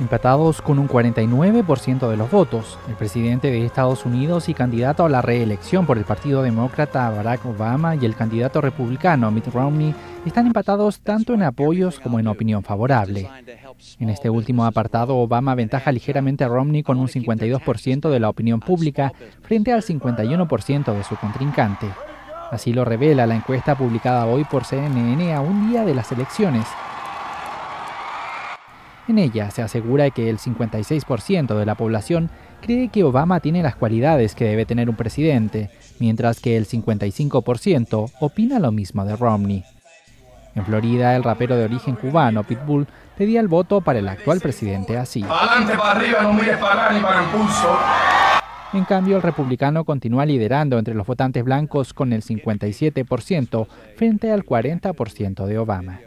Empatados con un 49% de los votos, el presidente de Estados Unidos y candidato a la reelección por el Partido Demócrata Barack Obama y el candidato republicano Mitt Romney están empatados tanto en apoyos como en opinión favorable. En este último apartado, Obama aventaja ligeramente a Romney con un 52% de la opinión pública frente al 51% de su contrincante. Así lo revela la encuesta publicada hoy por CNN a un día de las elecciones, en ella se asegura que el 56% de la población cree que Obama tiene las cualidades que debe tener un presidente, mientras que el 55% opina lo mismo de Romney. En Florida, el rapero de origen cubano Pitbull pedía el voto para el actual presidente así. Adelante para arriba, no mires para ni para impulso. En cambio, el republicano continúa liderando entre los votantes blancos con el 57% frente al 40% de Obama.